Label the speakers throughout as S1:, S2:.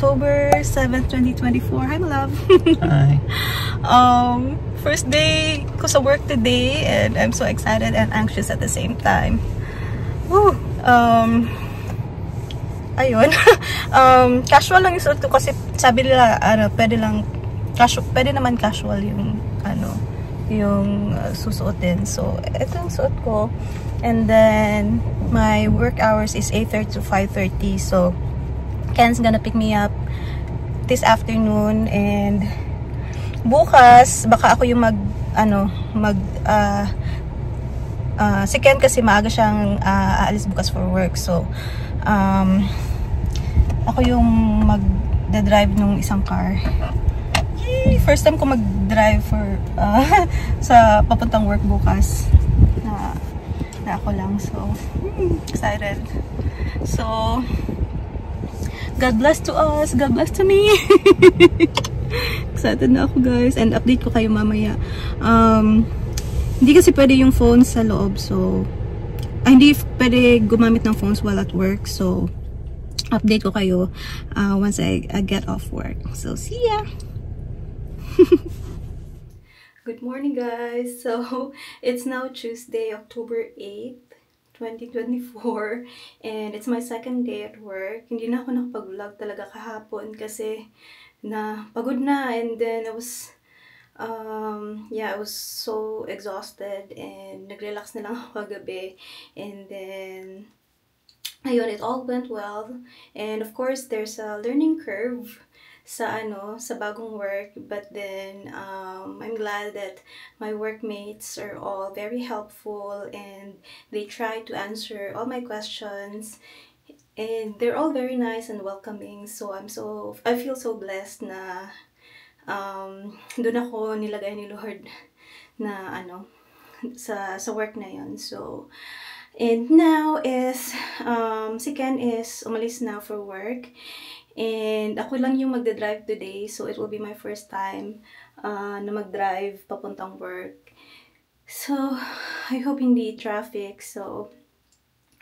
S1: October 7th, 2024. Hi, my love.
S2: Hi.
S1: um, first day ko sa work today and I'm so excited and anxious at the same time. Woo! Um, ayun. um, casual lang yung suot ko kasi sabi nila, ano, pwede lang, casual, pwede naman casual yung, ano, yung uh, susuotin. So, ito yung suot ko. And then, my work hours is 8.30 to 5.30. So, Ken's gonna pick me up this afternoon and bukas baka ako yung mag ano mag uh, uh, si Ken kasi maaga siyang uh, aalis bukas for work. So um, ako yung mag drive nung isang car. Yay! first time ko mag drive for uh, sa papuntang work bukas. Na, na ako lang. So excited. So God bless to us. God bless to me. Excited na ako guys. And update ko kayo mamaya. Um, hindi kasi pwede yung phone sa loob. So, ay, hindi pwede gumamit ng phones while at work. So, update ko kayo uh, once I, I get off work. So, see ya! Good morning guys! So, it's now Tuesday, October 8th. 2024 and it's my second day at work. Hindi na ako nakapag-vlog talaga kahapon kasi na pagod na and then I was um, yeah, I was so exhausted and nag-relax na lang ako kagabi. And then ayun, it all went well. And of course there's a learning curve sa ano, sa bagong work. But then, um, I'm glad that my workmates are all very helpful and they try to answer all my questions. And they're all very nice and welcoming. So, I'm so, I feel so blessed na um, doon ako nilagay ni Lord na ano, sa, sa work na yon So, and now is, um, si Ken is umalis na for work. And ako lang yung magdadrive today, so it will be my first time uh, na mag-drive papuntang work. So, I hope hindi traffic. So,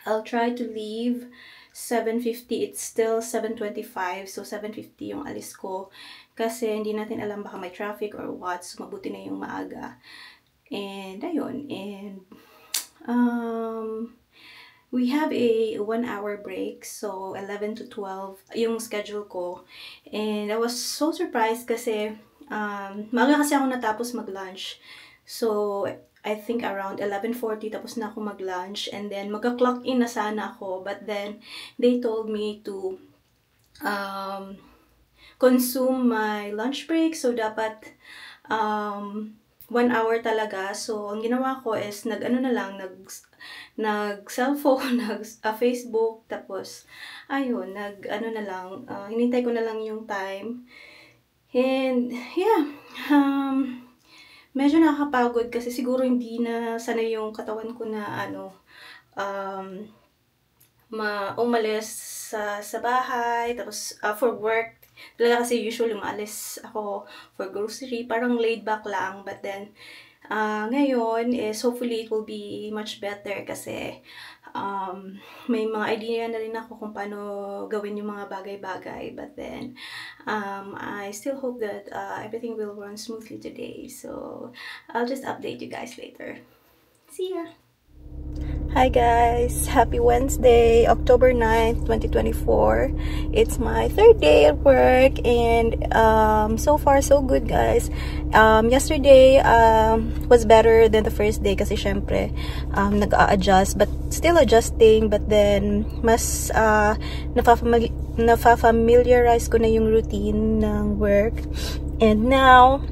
S1: I'll try to leave 7.50. It's still 7.25, so 7.50 yung alis ko. Kasi hindi natin alam baka may traffic or what, so mabuti na yung maaga. And, ayun. And, um, we have a one hour break so 11 to 12 yung schedule ko. And I was so surprised kasi um, maaga kasi ako natapos mag lunch so I think around 11.40 tapos na ako mag lunch and then magka-clock in na sana ako. But then they told me to um, consume my lunch break. So dapat um, one hour talaga. So, ang ginawa ko is, nag-ano na lang, nag, nag-cellphone, nag-Facebook, uh, tapos, ayun, nag-ano na lang, uh, hinintay ko na lang yung time. And, yeah, um, medyo nakakapagod kasi siguro hindi na sana yung katawan ko na, ano, um, ma umalis sa, sa bahay, tapos uh, for work, Talaga kasi usually alis ako for grocery, parang laid back lang. But then, uh, ngayon is hopefully it will be much better kasi um, may mga idea na rin ako kung paano gawin yung mga bagay-bagay. But then, um, I still hope that uh, everything will run smoothly today. So, I'll just update you guys later. See ya! Hi guys! Happy Wednesday, October 9th, 2024. It's my third day at work and um, so far so good guys. Um, yesterday um, was better than the first day kasi syempre um, nag-a-adjust but still adjusting but then mas uh, nafafamiliarize ko na yung routine ng work. And now,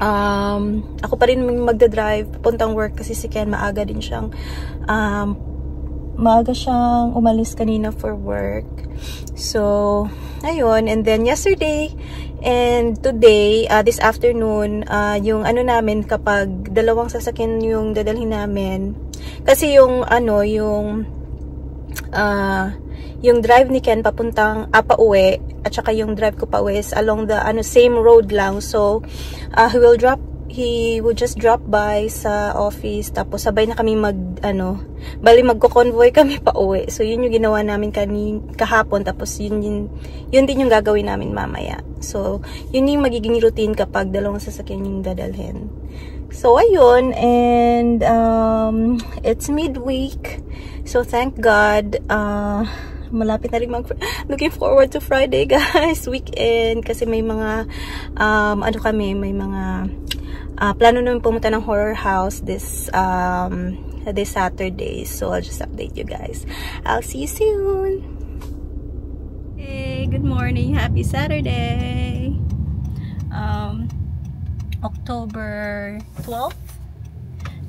S1: um, ako pa rin magdadrive papuntang work kasi si Ken maaga din siyang um, maaga siyang umalis kanina for work. So, ayun. And then yesterday and today, uh, this afternoon, uh, yung ano namin kapag dalawang sasakyan yung dadalhin namin. Kasi yung ano, yung uh, yung drive ni Ken papuntang uh, pauwi at saka yung drive ko pauwi is along the ano same road lang. So, uh, he will drop he would just drop by sa office tapos sabay na kami mag ano bali magko-convoy kami pa uwi so yun yung ginawa namin kanin kahapon tapos yun yun, yun din yung gagawin namin mamaya. So yun yung magiging routine kapag dalawang sasakyan yung dadalhin. So ayun and um, it's midweek. So thank God uh, malapit na rin mag looking forward to Friday guys. Weekend. Kasi may mga um, ano kami may mga uh, plano namin pumunta ng horror house this um, this Saturday. So I'll just update you guys. I'll see you soon. Hey good morning. Happy Saturday. Um, October 12th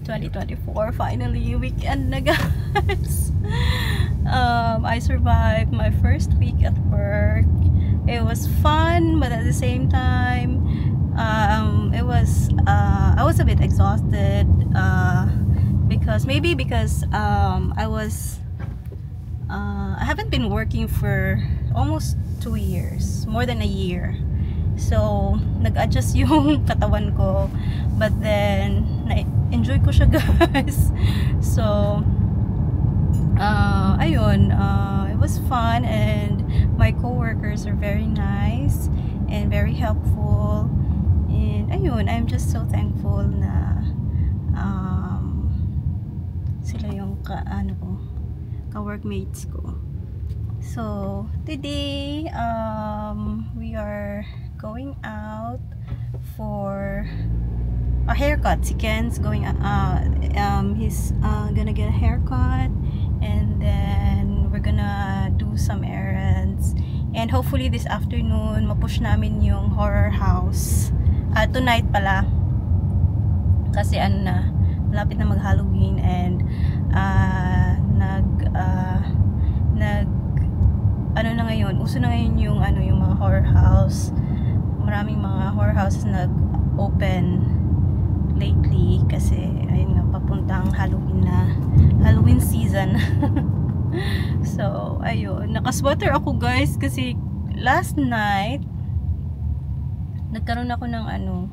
S1: 2024 finally weekend na guys um, I survived my first week at work. It was fun, but at the same time, um, it was uh, I was a bit exhausted uh, because maybe because um, I was uh, I haven't been working for almost two years, more than a year. So, nag-adjust yung katawan ko. But then, na-enjoy ko siya guys. So, uh, ayun, uh, it was fun and my co-workers are very nice and very helpful and ayun, I'm just so thankful na um, sila yung ka, ano ko, ka-workmates ko. So, today, um, we are going out for a haircut. Si Ken's going, uh, um, he's uh, gonna get a haircut and then we're gonna do some errands. And hopefully this afternoon mapush namin yung horror house. Uh, tonight pala. Kasi ano na malapit na mag Halloween and uh, nag uh, nag ano na ngayon uso na ngayon yung ano yung mga horror house maraming mga horror houses nag open lately kasi ayun nga papuntang Halloween na Halloween season. So ayun nakasweater ako guys kasi last night nagkaroon ako ng ano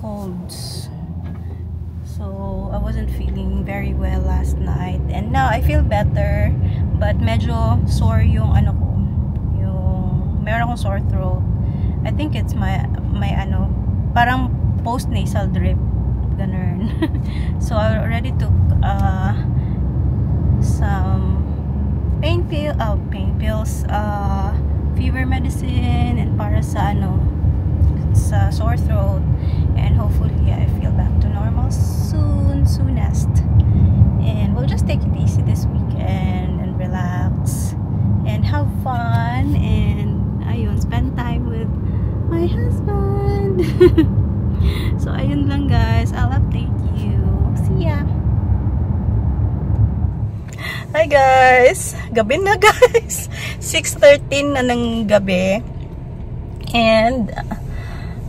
S1: colds. So I wasn't feeling very well last night. And now I feel better but medyo sore yung ano ko yung meron akong sore throat I think it's my my ano parang post nasal drip ganun. So I already took uh, some pain pill uh, pain pills uh, fever medicine and para sa ano sa sore throat. And hopefully I feel back to normal soon soonest. And we'll just take it easy this weekend So, ayun lang guys. I'll update you. See ya! Hi guys! Gabi na guys! 6.13 na ng gabi. And,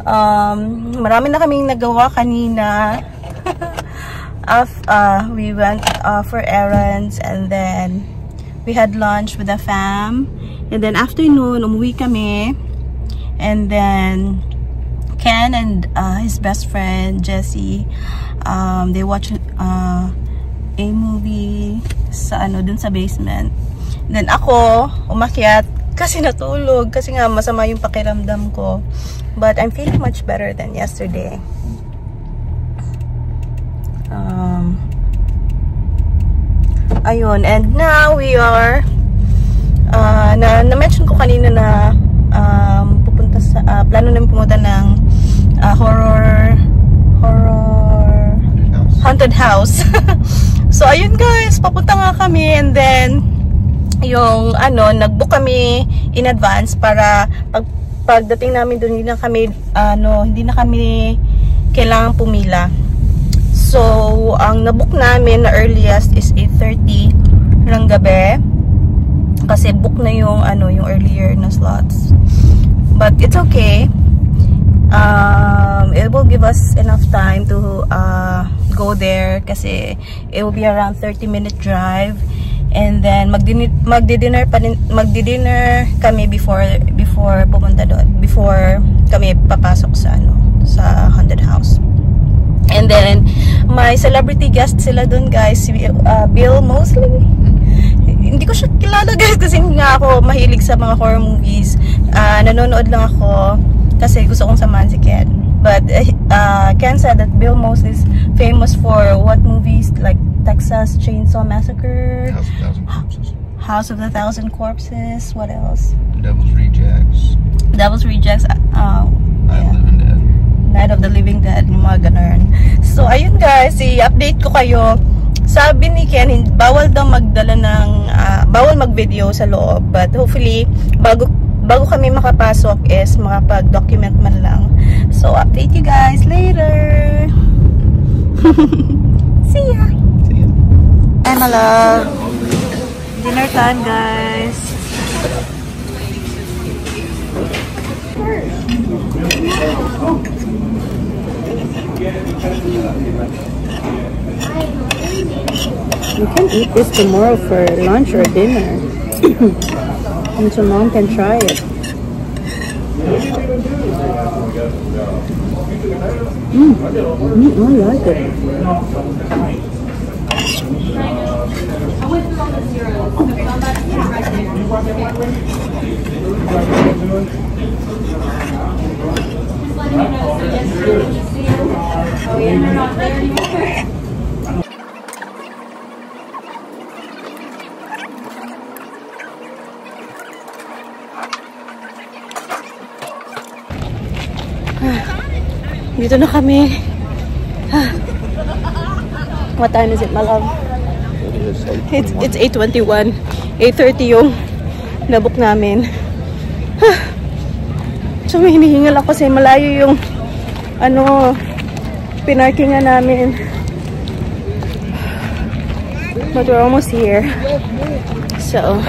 S1: um, marami na kaming nagawa kanina. Af, uh, we went uh, for errands and then we had lunch with the fam. And then afternoon, umuwi kami. And then, Ken and uh, his best friend Jesse. Um, they watch uh, a movie sa ano dun sa basement. Then ako umakyat kasi natulog kasi nga masama yung pakiramdam ko. But I'm feeling much better than yesterday. Um, ayun and now we are uh, na na-mention ko kanina na um, pupunta sa uh, plano namin pumunta ng uh, horror horror haunted house. so ayun guys papunta nga kami and then yung ano nagbook kami in advance para pag pagdating namin doon hindi na kami ano hindi na kami kailangan pumila. So ang nabook namin na earliest is 8:30 ng gabi kasi book na yung ano yung earlier na slots. But it's okay um, it will give us enough time to uh, go there kasi it will be around 30 minute drive and then magdi-dinner pa magdi-dinner kami before before pumunta doon before kami papasok sa ano sa haunted house And then, my celebrity guest sila dun guys, uh, Bill Mosley. Hindi ko siya kilala guys kasi nga ako mahilig sa mga horror movies. Uh, nanonood lang ako kasi gusto kong samahan si Ken. But uh, Ken said that Bill Mosley is famous for what movies like Texas Chainsaw Massacre,
S2: House of Thousand Corpses,
S1: House of the Thousand Corpses, what else?
S2: Devil's Rejects,
S1: Devil's Rejects, uh,
S2: Night
S1: yeah.
S2: of the Living Dead.
S1: Night of the Living Dead, mga ganun. So, ayun guys, i-update ko kayo. Sabi ni Ken, bawal daw magdala ng, ah, bawal mag-video sa loob. But hopefully, bago, bago kami makapasok is makapag-document man lang. So, update you guys later. See ya!
S2: See ya.
S1: Hi, my love. Dinner time, guys. You can eat this tomorrow for lunch or dinner. and so mom can try it. Mm. Mm, I like it. Dito na kami. What time is it, my love? It's, it's 8.21. 8.30 yung nabook namin. so, may hinihingal ako kasi malayo yung ano, pinarkingan namin. But we're almost here. So,